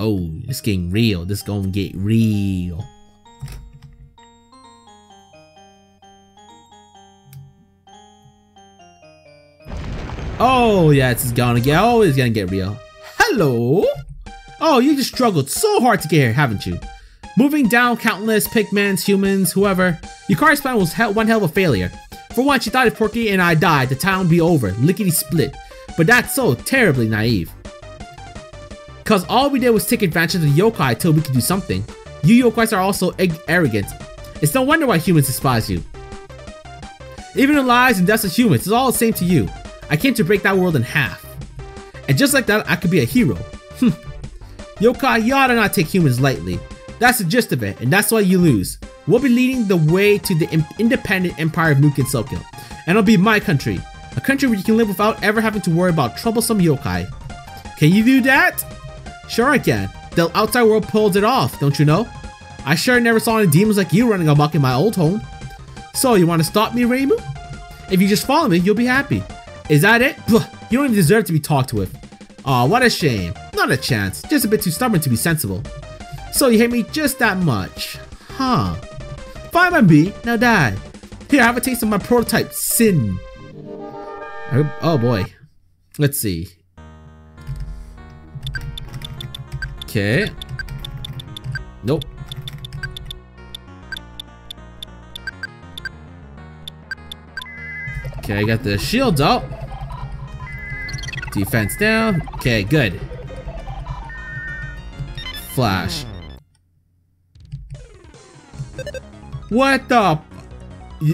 Oh, this getting real. This gonna get real. Oh, yeah, it's gonna get, oh, it's gonna get real. Hello? Oh, you just struggled so hard to get here, haven't you? Moving down countless pigments, humans, whoever. Your plan was one hell of a failure. For once, you thought if Porky and I died, the town would be over, lickety split. But that's so terribly naive. Cause all we did was take advantage of the yokai till we could do something. You yokais are also arrogant. It's no wonder why humans despise you. Even the lives and deaths of humans is all the same to you. I came to break that world in half. And just like that, I could be a hero. Hmm. Yokai, you ought to not take humans lightly. That's the gist of it, and that's why you lose. We'll be leading the way to the independent empire of Nukin Sokyo. And it'll be my country. A country where you can live without ever having to worry about troublesome yokai. Can you do that? Sure I can. The outside world pulls it off, don't you know? I sure never saw any demons like you running amok in my old home. So, you want to stop me, Reimu? If you just follow me, you'll be happy. Is that it? You don't even deserve to be talked with. Aw, what a shame. Not a chance. Just a bit too stubborn to be sensible. So you hate me just that much. Huh. Fine by me. Now die. Here, have a taste of my prototype, Sin. Oh, oh boy. Let's see. Okay. Nope. Okay, I got the shields up. Defense down. Okay, good. Flash. What the?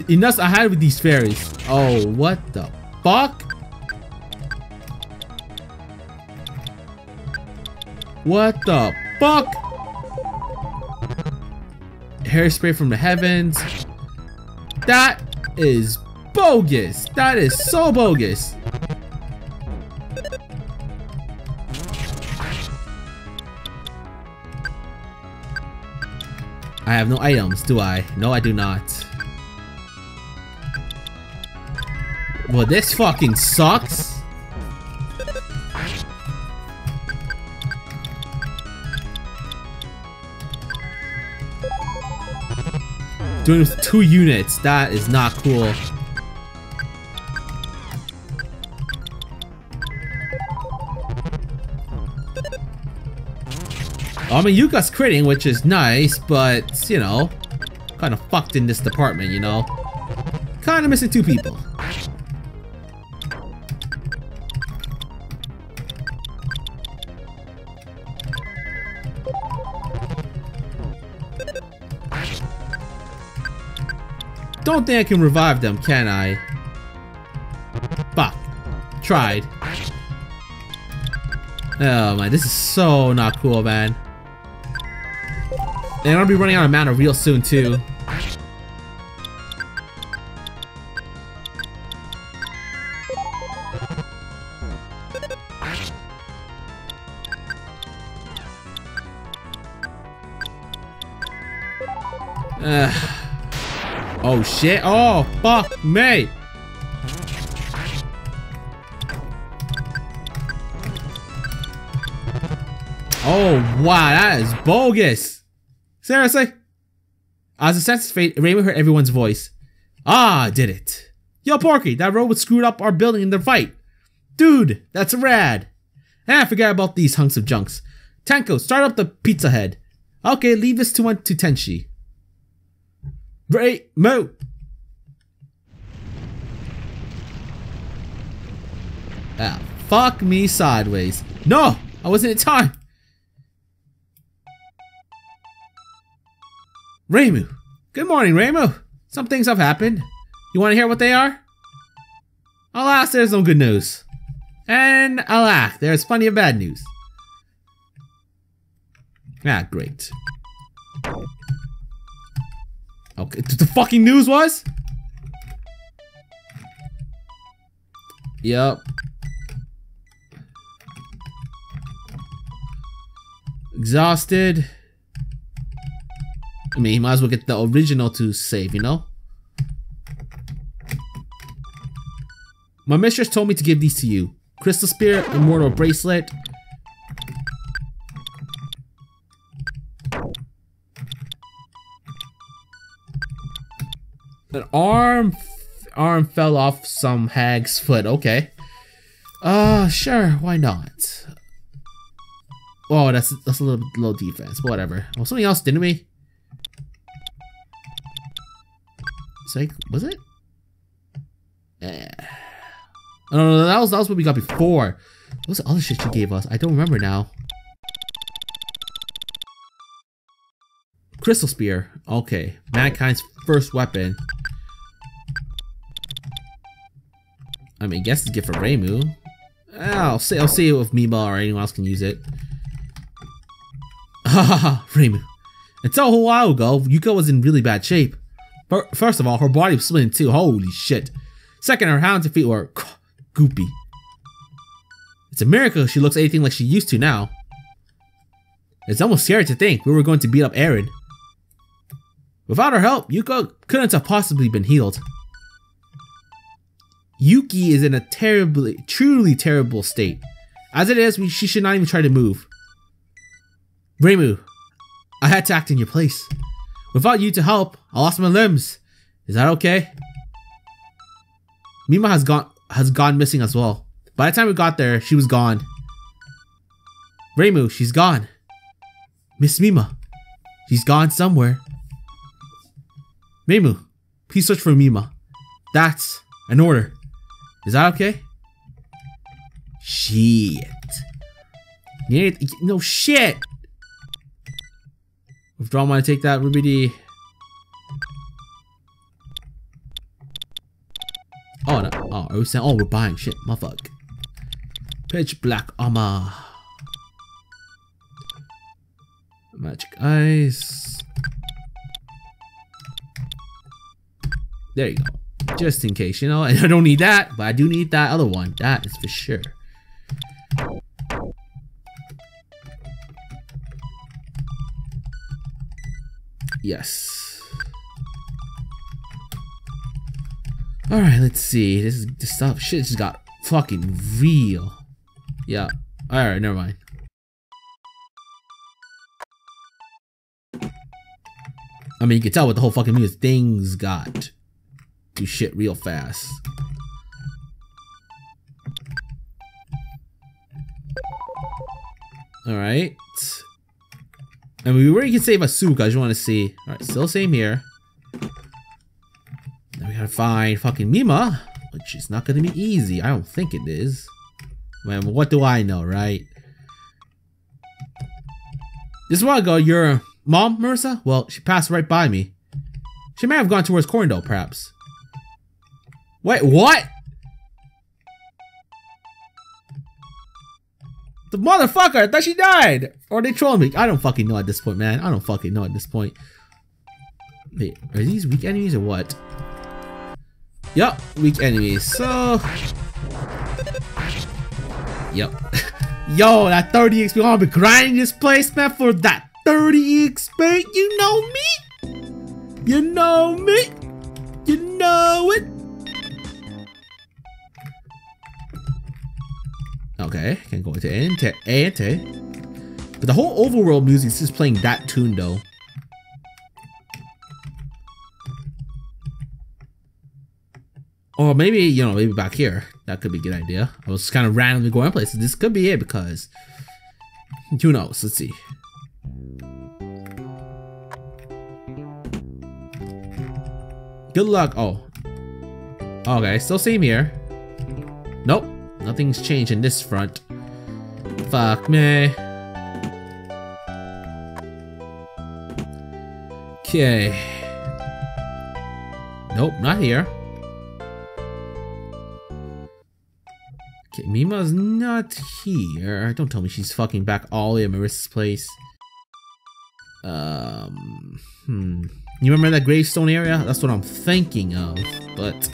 Nuts I had with these fairies. Oh, what the fuck? What the fuck? Hairspray from the heavens. That is bogus. That is so bogus. I have no items, do I? No, I do not. Well, this fucking sucks. Doing with two units, that is not cool. I mean, Yuka's critting, which is nice, but, you know, kind of fucked in this department, you know? Kind of missing two people. Don't think I can revive them, can I? Fuck. Tried. Oh man, this is so not cool, man. And gonna be running out of mana real soon too. Uh, oh shit, oh fuck me! Oh wow, that is bogus! Seriously? As a sense of fate, Raymond heard everyone's voice. Ah, did it. Yo, Porky, that robot screwed up our building in the fight. Dude, that's rad. Ah, forget about these hunks of junks. Tenko, start up the pizza head. Okay, leave this to one to Tenshi. Ray, Mo. Ah, fuck me sideways. No, I wasn't in time. Reimu. Good morning, Reimu. Some things have happened. You want to hear what they are? Alas, there's no good news. And alas, there's plenty of bad news. Ah, great. Okay, the fucking news was? Yep. Exhausted. I mean, he might as well get the original to save, you know? My mistress told me to give these to you. Crystal Spear, Immortal Bracelet. Arm arm fell off some hag's foot. Okay. Uh, sure. Why not? Oh, that's that's a little low defense, but whatever. Oh, something else, didn't we? It's like, was it? Yeah. Oh, no, no, that was that was what we got before. What was the other shit she gave us? I don't remember now. Crystal Spear. Okay. Mankind's first weapon. I mean, I guess it's good for Reimu. I'll see. I'll see if Mima or anyone else can use it. Haha, Reimu. Until a while ago, Yuka was in really bad shape. First of all, her body was splitting too. Holy shit. Second, her hands and feet were goopy. It's a miracle she looks anything like she used to now. It's almost scary to think we were going to beat up Eirin. Without her help, Yuka couldn't have possibly been healed. Yuki is in a terribly, truly terrible state. As it is, we, she should not even try to move. Reimu, I had to act in your place. Without you to help, I lost my limbs. Is that okay? Mima has gone has gone missing as well. By the time we got there, she was gone. Reimu, she's gone. Miss Mima, she's gone somewhere. Reimu, please search for Mima. That's an order. Is that okay? Shit. No shit. Withdraw to take that, Ruby D. Oh, no. Oh, saying? Oh, we're buying shit. Motherfuck. Pitch black armor. Magic eyes. There you go. Just in case, you know? I don't need that, but I do need that other one. That is for sure. Yes. Alright, let's see. This is this stuff shit just got fucking real. Yeah. Alright, never mind. I mean, you can tell what the whole fucking music things got do shit real fast. Alright. And we already can save a Asuka, I just want to see. Alright, still same here. Now we gotta find fucking Mima, which is not gonna be easy. I don't think it is. Man, what do I know, right? This while ago, your mom, Marisa? Well, she passed right by me. She may have gone towards Corndale, perhaps. Wait, what? The motherfucker, I thought she died. Or they trolling me. I don't fucking know at this point, man. I don't fucking know at this point. Wait, are these weak enemies or what? Yup, weak enemies. So... Yup. Yo, that 30 XP. I've be grinding this place, man, for that 30 XP. You know me. You know me. You know it. Okay, can go into ante, ante. But the whole overworld music is just playing that tune though. Or maybe, you know, maybe back here. That could be a good idea. I was kind of randomly going places. This could be it because who knows? Let's see. Good luck. Oh. Okay, still same here. Nope. Nothing's changed in this front. Fuck me. Okay. Nope, not here. Okay, Mima's not here. Don't tell me she's fucking back all the way at Marisa's place. Um, hmm. You remember that gravestone area? That's what I'm thinking of, but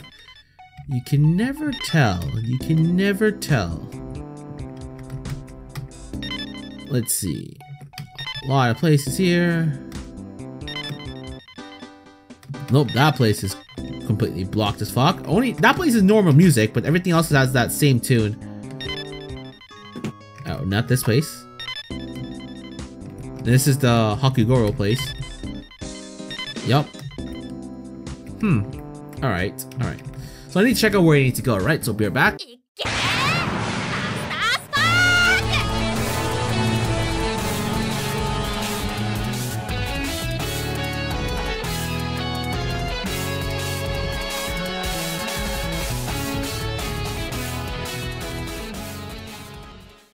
you can never tell. You can never tell. Let's see. A lot of places here. Nope, that place is completely blocked as fuck. Only that place is normal music, but everything else has that same tune. Oh, not this place. This is the Hakugyokurou place. Yup. Hmm. Alright, alright. So I need to check out where I need to go, right? So be right back.